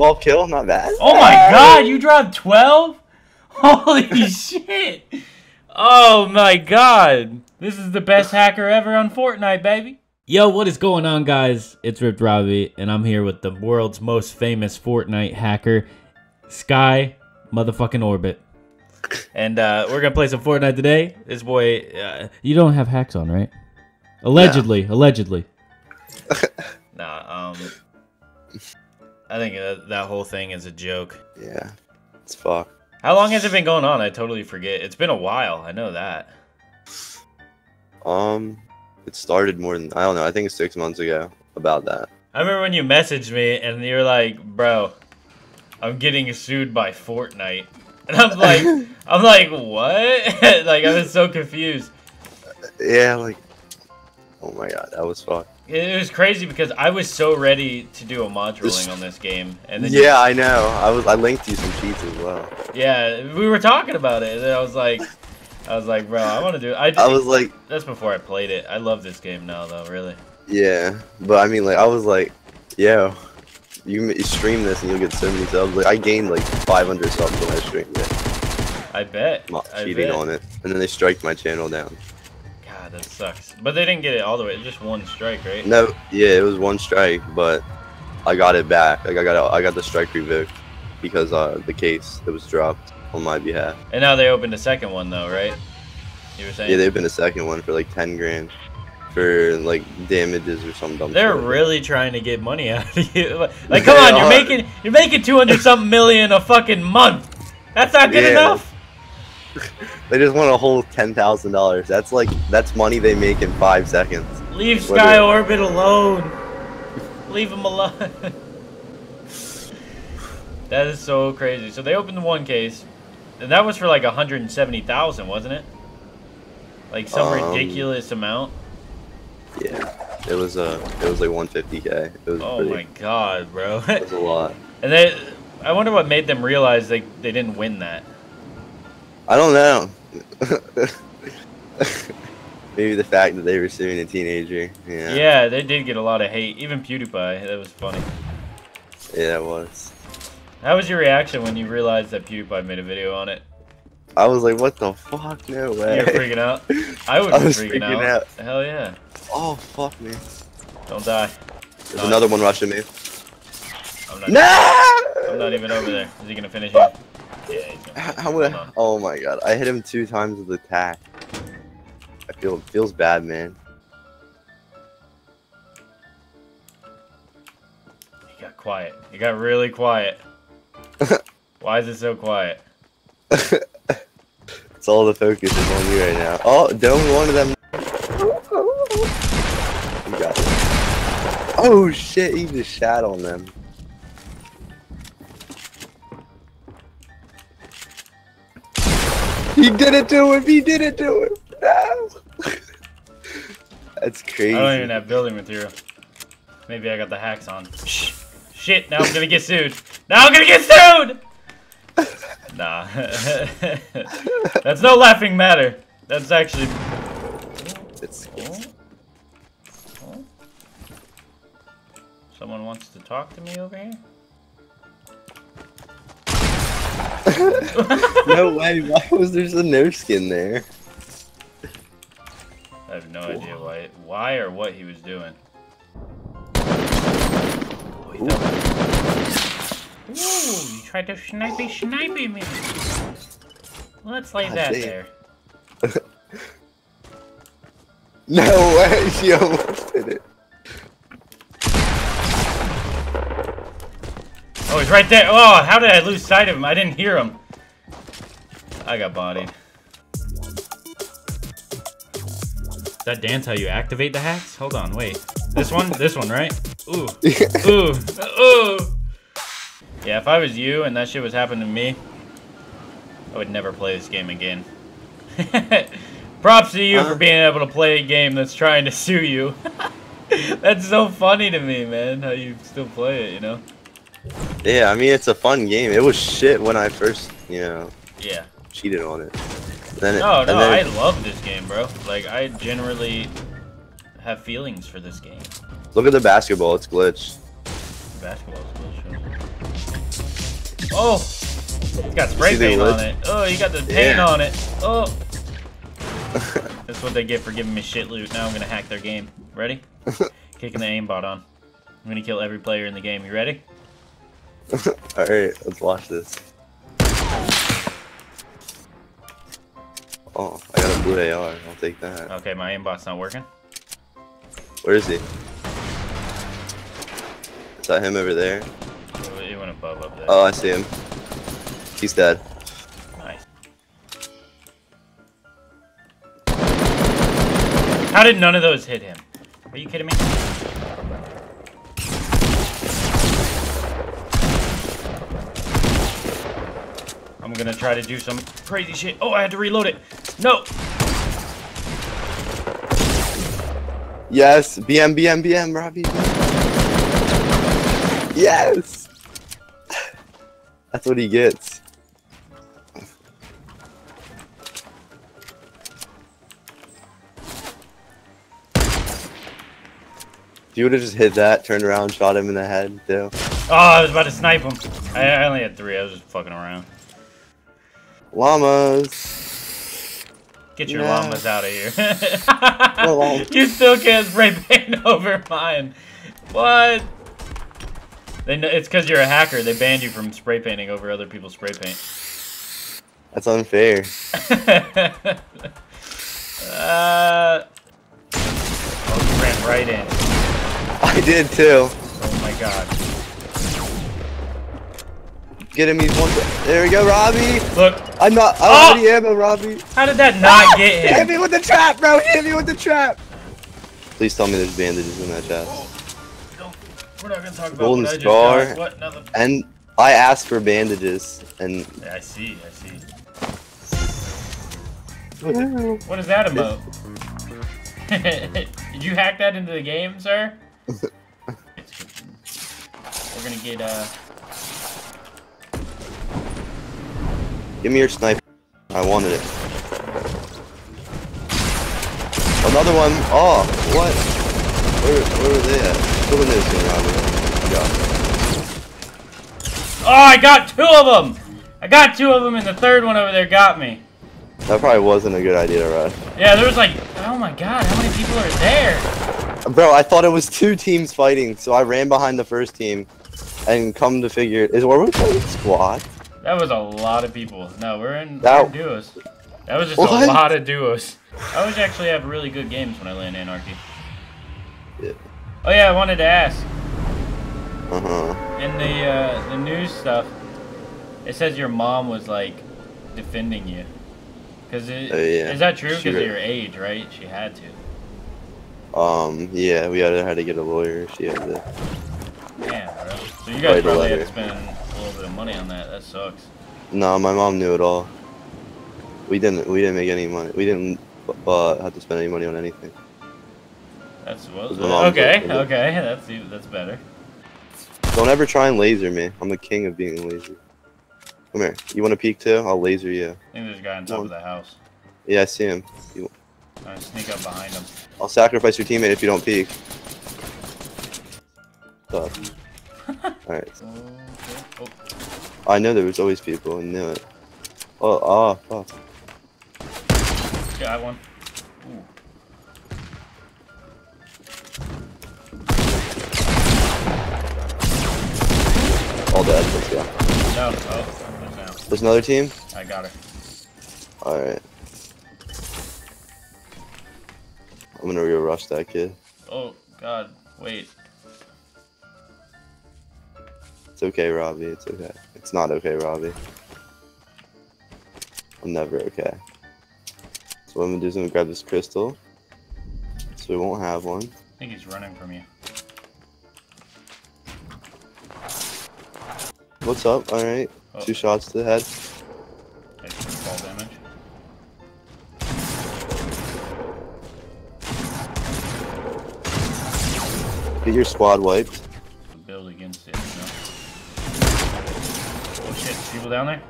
12 kill, not bad. Oh my god, you dropped 12? Holy shit! Oh my god. This is the best hacker ever on Fortnite, baby. Yo, what is going on, guys? It's Ripped Robby, and I'm here with the world's most famous Fortnite hacker, Sky motherfucking Orbit. And uh, we're gonna play some Fortnite today. This boy, uh, you don't have hacks on, right? Allegedly, allegedly. nah, um, I think that, that whole thing is a joke. Yeah, it's fuck. How long has it been going on? I totally forget. It's been a while. I know that. Um, it started more than I don't know. I think it's six months ago. About that. I remember when you messaged me and you were like, "Bro, I'm getting sued by Fortnite," and I'm like, "I'm like, what?" like I was so confused. Yeah, like, oh my god, that was fun. It was crazy because I was so ready to do a moduling on this game, and then yeah, you, I know. I was I linked you some cheats as well. Yeah, we were talking about it, and I was like, I was like, bro, I want to do. It. I I was like, that's before I played it. I love this game now, though, really. Yeah, but I mean, like, I was like, yo, you, you stream this and you'll get so many subs. Like, I gained like 500 subs when I streamed it. I bet. Not I cheating bet. on it, and then they strike my channel down. That sucks. But they didn't get it all the way. It's Just one strike, right? No, yeah, it was one strike, but I got it back. Like, I got I got the strike revoked because uh the case that was dropped on my behalf. And now they opened a second one, though, right? You were saying. Yeah, they opened a second one for like 10 grand for like damages or some dumb. They're shit. really trying to get money out of you. Like, come on, you're making you're making two hundred something million a fucking month. That's not good Yeah. enough. They just want a whole ten thousand dollars. That's like that's money they make in five seconds. Leave Sky Orbit alone. Leave him alone. that is so crazy. So they opened the one case, and that was for like a 170,000, wasn't it? Like some Um, ridiculous amount. Yeah, it was uh, it was like 150k. It was Oh pretty, my god, bro. it was a lot. and they, I wonder what made them realize they they didn't win that. I don't know. Maybe the fact that they were suing a teenager. Yeah. Yeah, they did get a lot of hate. Even PewDiePie. That was funny. Yeah, it was. How was your reaction when you realized that PewDiePie made a video on it? I was like, what the fuck? No way. You were freaking out. I would I was freaking, freaking out. out. Hell yeah. Oh fuck me. Don't die. There's another one rushing me. I'm not. No! I'm not even over there. Is he gonna finish you? Yeah. How finish. would I, oh my god, I hit him two times with attack. I feel feels bad, man. He got quiet. He got really quiet. Why is it so quiet? It's all the focus is on you right now. Oh, don't one of them. You got it. Oh shit, he just shot on them. He did it to him. He did it to him. No. That's crazy. I don't even have building material. Maybe I got the hacks on. Shh. Shit, now I'm gonna get sued. Now I'm gonna get sued! Nah. That's no laughing matter. That's actually. It's? Oh? Someone wants to talk to me over here? no way. Why was there a no skin there? I have no idea why, why or what he was doing. Ooh. Ooh, you tried to snipey snipey me. Let's leave God that damn. there. No way. She almost did it. Right there. Oh, how did I lose sight of him? I didn't hear him. I got bodied. Is that dance how you activate the hacks? Hold on, wait. This one? This one, right? Ooh. Ooh. Ooh. Yeah, if I was you and that shit was happening to me, I would never play this game again. Props to you for Uh. being able to play a game that's trying to sue you. that's so funny to me, man, how you still play it, you know? Yeah, I mean it's a fun game. It was shit when I first, you know, Yeah. cheated on it. Then it, No, and no, then I love this game, bro. Like, I generally have feelings for this game. look at the basketball. It's glitched. Basketball is bullshit. Oh! It's got spray paint on it. Oh, you got the paint Yeah. on it. Oh! That's what they get for giving me shit loot. Now I'm gonna hack their game. Ready? Kicking the aimbot on. I'm gonna kill every player in the game. You ready? Alright, let's watch this. Oh, I got a blue AR. I'll take that. Okay, my aimbot's not working. Where is he? Is that him over there? Oh, went above up there. Oh, I see him. He's dead. Nice. How did none of those hit him? Are you kidding me? I'm gonna try to do some crazy shit. Oh, I had to reload it. No. Yes! BM, BM, BM, Robby. Yes! That's what he gets. You would have just hit that, turned around, shot him in the head, too. Oh, I was about to snipe him. I, I only had three. I was just fucking around. Llamas! Get your llamas out of here. llama. you still can't spray paint over mine. What? They know, it's because you're a hacker. They banned you from spray painting over other people's spray paint. That's unfair. uh, oh, you ran right in. I did, too. Oh my god. Get him, he's one. There we go, Robby! Look, I'm not. I Oh! don't have any ammo, Robby. how did that not get him? Hit me with the trap, bro! Hit me with the trap! Please tell me there's bandages in that chest. Don't- We're not gonna talk about Golden what I just star. got. What? Nothing. And I asked for bandages, and Yeah, I see. I see. What is that emote? Did you hack that into the game, sir? We're gonna get uh. Give me your sniper. I wanted it. Another one. Oh, what? Where, where were they at? Kill the news thing, Yeah. Oh, I got two of them. I got two of them, and the third one over there got me. That probably wasn't a good idea to rush. Yeah, there was like, oh my god, how many people are there? Bro, I thought it was two teams fighting, so I ran behind the first team, and come to figure, is where we playing squad? That was a lot of people. No, we're in, we're in duos. That was just What? a lot of duos. I always actually have really good games when I land Anarchy. Yeah. Oh yeah, I wanted to ask. Uh huh. In the uh, the news stuff, it says your mom was like defending you. Cause it, Oh, yeah. is that true? Because of your age, right? She had to. Um, yeah, we had, had to get a lawyer. She had to. Damn, bro. So you guys probably had to spend little bit of money on that. That sucks. No, my mom knew it all. We didn't. We didn't make any money. We didn't uh, have to spend any money on anything. That's well. Okay, okay, that's that's better. Don't ever try and laser me. I'm the king of being lazy. Come here. You want to peek too? I'll laser you. I think there's a guy on top One. of the house. Yeah, I see him. You, I sneak up behind him. I'll sacrifice your teammate if you don't peek. Tough. Alright. Okay. Oh, I know there was always people. I knew it. Oh, oh, fuck. got one. Ooh. All dead. Let's go. No. Oh, there's now. There's another team? I got her. Alright. I'm gonna go rush that kid. Oh God. Wait. It's okay, Robby. It's okay. It's not okay, Robby. I'm never okay. So what I'm gonna do is I'm gonna grab this crystal. So we won't have one. I think he's running from you. What's up? Alright. Oh. Two shots to the head. Fall damage. Get your squad wiped. People down there?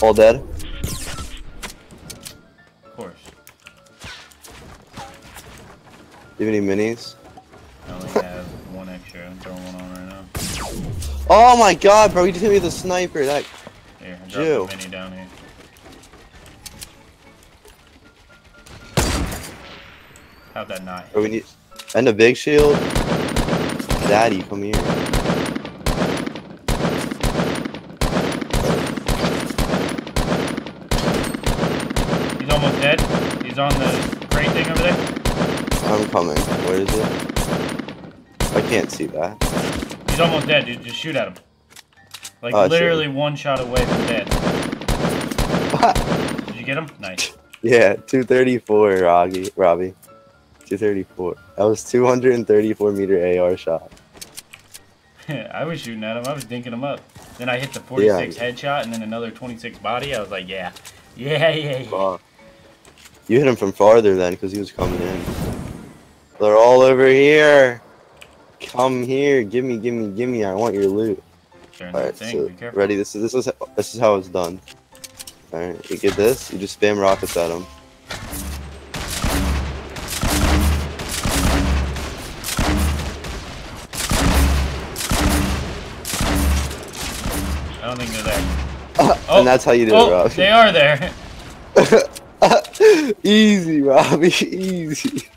All dead. Of course. Do you have any minis? I only have one extra. I'm throwing Oh my god, bro, you just hit me with a sniper. That Here, I dropped mini down here. How'd that not? bro, we need and a big shield. Daddy, come here. Almost dead. He's on the crate thing over there. I'm coming. Where is it? I can't see that. He's almost dead, dude. Just shoot at him. Like Oh, literally one shot away from dead. Did you get him? Nice. yeah, 234, Robby. Robby. 234. That was 234 meter AR shot. I was shooting at him. I was dinking him up. Then I hit the 46 headshot and then another 26 body. I was like, yeah, yeah, yeah, yeah. Fuck. You hit him from farther then, because he was coming in. They're all over here. Come here, give me, give me, give me. I want your loot. All right, so ready. This is this is this is how it's done. All right, you get this. You just spam rockets at him. I don't think they're there. Oh. and that's how you do oh, it, Robby. they are there. Easy, Robby. Easy.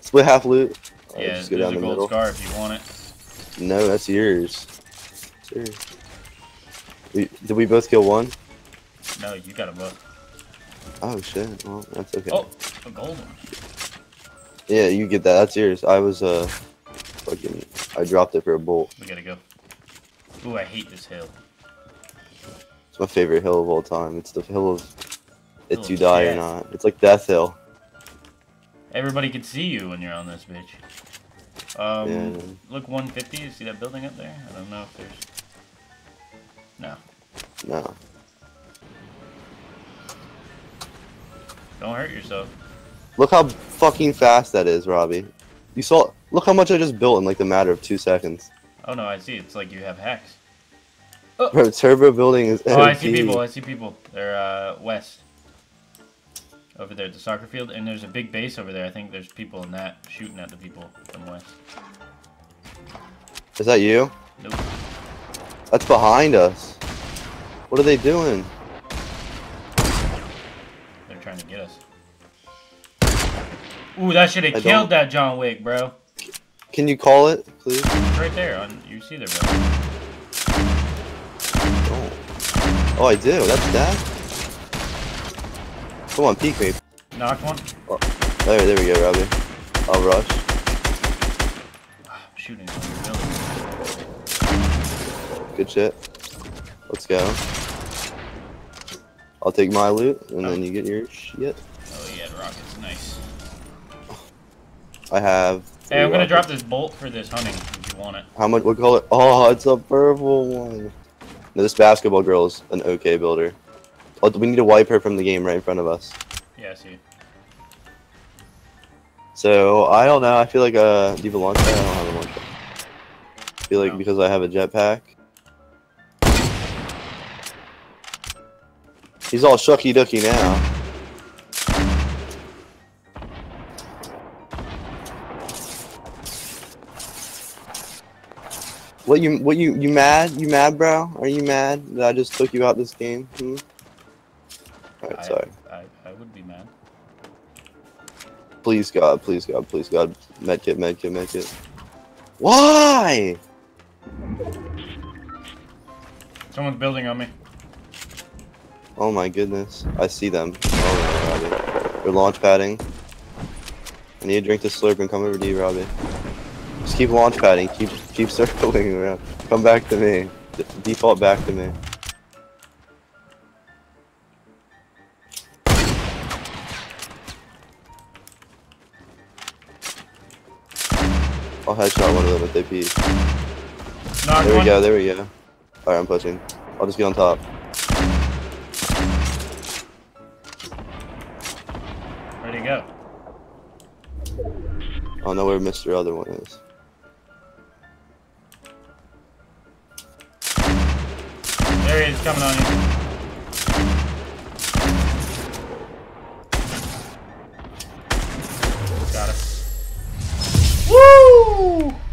Split half loot. Right, yeah, just go down a the gold middle. scar if you want it. No, that's yours. Sure. Did we both kill one? No, you got a book. Oh shit. Well, that's okay. Oh, a gold one. Yeah, you get that. That's yours. I was uh, fucking. I dropped it for a bolt. We gotta go. Ooh, I hate this hill. It's my favorite hill of all time. It's the hill of. It's Hill you die death. or not. It's like Death Hill. Everybody can see you when you're on this bitch. Um, Yeah. look 150. You see that building up there? I don't know if there's. No, No. don't hurt yourself. Look how fucking fast that is, Robby. You saw. Look how much I just built in like the matter of two seconds. Oh no, I see. It's like you have hacks. Bro, turbo building is. Oh, I see people. I see people. They're uh, west. Over there at the soccer field, and there's a big base over there. I think there's people in that shooting at the people from west. Is that you? Nope. That's behind us. What are they doing? They're trying to get us. Ooh, that should have don't- killed that John Wick, bro. Can you call it, please? It's right there. On you see there, bro. Oh, oh I do. That's that. Come on, peek me. Knocked one. Oh, There, there we go, Robby. I'll rush. I'm shooting from your building. Good shit. Let's go. I'll take my loot, and then oh. you get your shit. Oh yeah, rockets, nice. I have. Hey, I'm gonna drop this bolt for this hunting if you want it. How much? What color? Oh, it's a purple one. No, this basketball girl is an okay builder. Oh, we need to wipe her from the game right in front of us. Yeah, I see. So I don't know. I feel like uh, do you have a launch pad? I don't have a launch pad. I feel like No. because I have a jetpack. He's all shucky ducky now. What you what you you mad? You mad, bro? Are you mad that I just took you out this game? Hmm? Alright, I, sorry. I, I would be mad. Please God, please God, please God. Medkit, medkit, medkit. Why? Someone's building on me. Oh my goodness. I see them. Oh no, Robby. They're launch padding. I need a drink to slurp and come over to you, Robby. Just keep launch padding. Keep keep circling around. Come back to me. D- default back to me. I'll headshot one of them if they peek. Knocked There we one. go, there we go. Alright, I'm pushing. I'll just get on top. Where'd he go? I don't know where Mr. Other one is. There he is, coming on you.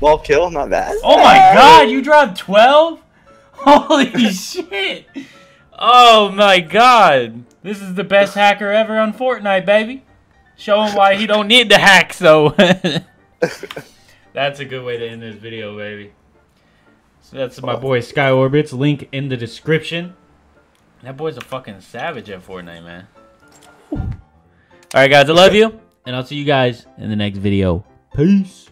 12 kill, not bad. Oh my god, you dropped 12? Holy shit! Oh my god. This is the best hacker ever on Fortnite, baby. Show him why he don't need the hack, so. that's a good way to end this video, baby. So that's my boy Sky Orbits. Link in the description. That boy's a fucking savage at Fortnite, man. Alright, guys, I love you. And I'll see you guys in the next video. Peace.